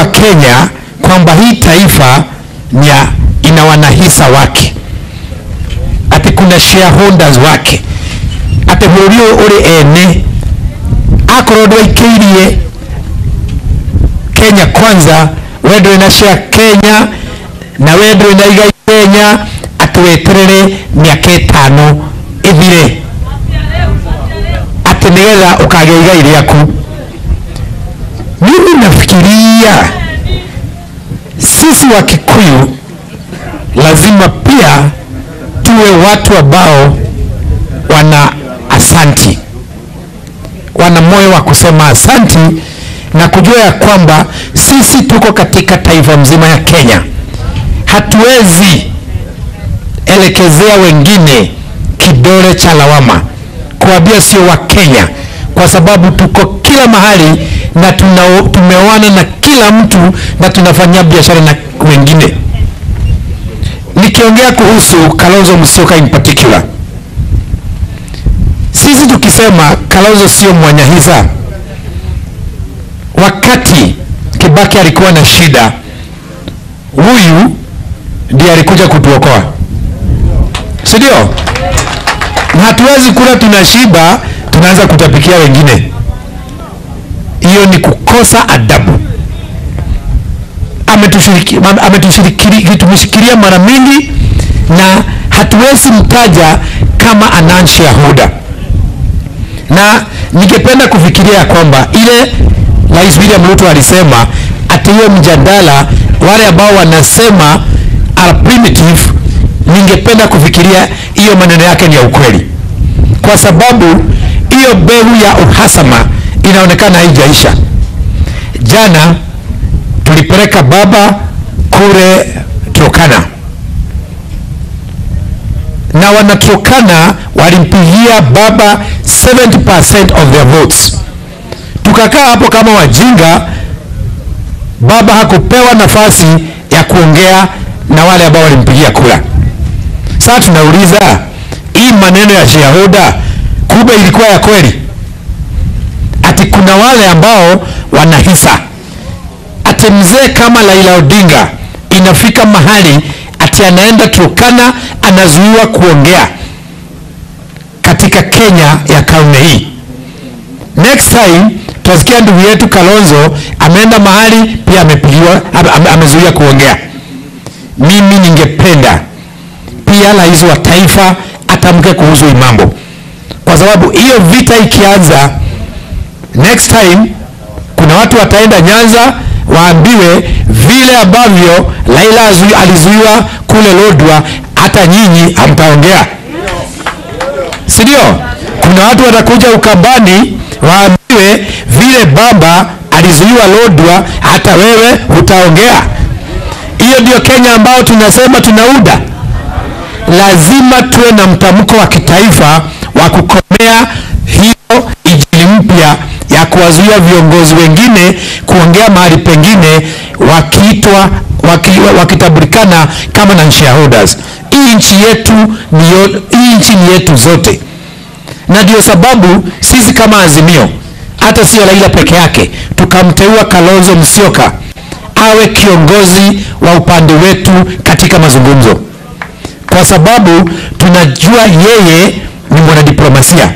wa Kenya kwamba hii taifa ni ina wanahisa wake, ati kuna shareholders wake, ati bũrũri uri ene akorwo ndwaikĩirie Kenya kwanza, we ndũrĩ na share Kenya na we ndũrĩ na Kenya, atĩ weterere mĩaka ĩtano ĩthire ati nigetha ukagĩa igai rĩaku. Mimi nafikiria sisi wa Kikuyu lazima pia tuwe watu ambao wana asanti, wana moyo wa kusema asanti na kujua ya kwamba sisi tuko katika taifa mzima ya Kenya. Hatuwezi elekezea wengine kidole cha lawama kuambia sio wa Kenya, kwa sababu tuko kila mahali na tuna, tumeoana na kila mtu na tunafanya biashara na wengine. Nikiongea kuhusu Kalonzo Musyoka in particular, sisi tukisema Kalonzo sio mwanyahiza, wakati Kibaki alikuwa na shida, huyu ndiye alikuja kutuokoa, si ndio? na hatuwezi kula tunashiba tunaanza kutapikia wengine. Hiyo ni kukosa adabu. Ametushikilia mara mingi na hatuwezi mtaja kama a non-shareholder, na ningependa kufikiria ya kwamba ile Rais William Ruto alisema ati hiyo mjadala, wale ambao wanasema are primitive ningependa kufikiria hiyo maneno yake ni ya ukweli, kwa sababu hiyo mbegu ya uhasama inaonekana haijaisha. Jana tulipeleka baba kule Turkana na wanaturkana walimpigia baba 70% of their votes. Tukakaa hapo kama wajinga, baba hakupewa nafasi ya kuongea na wale ambao walimpigia kura. Sasa tunauliza hii maneno ya shareholder kumbe ilikuwa ya kweli? Kuna wale ambao wana hisa, ati mzee kama laila Odinga inafika mahali ati anaenda Turkana anazuiwa kuongea katika Kenya ya karne hii. Next time tutasikia ndugu yetu Kalonzo ameenda mahali pia amepigiwa, ame, amezuiwa kuongea. Mimi ningependa pia rais wa taifa atamke kuhusu hii mambo, kwa sababu hiyo vita ikianza next time, kuna watu wataenda Nyanza waambiwe vile ambavyo Laila alizuiwa kule Lodwa, hata nyinyi hamtaongea, si ndio? Kuna watu watakuja Ukambani waambiwe vile baba alizuiwa Lodwa, hata wewe hutaongea. Hiyo ndio Kenya ambayo tunasema tunauda lazima tuwe na mtamko wa kitaifa wa kukomea hiyo injili mpya ya kuwazuia viongozi wengine kuongea mahali pengine wakiitwa waki, wakitambulikana kama na shareholders. Hii nchi yetu ni hii nchi ni yetu zote, na ndio sababu sisi kama Azimio, hata sio Raila peke yake, tukamteua Kalonzo Musyoka awe kiongozi wa upande wetu katika mazungumzo. Kwa sababu tunajua yeye ni mwanadiplomasia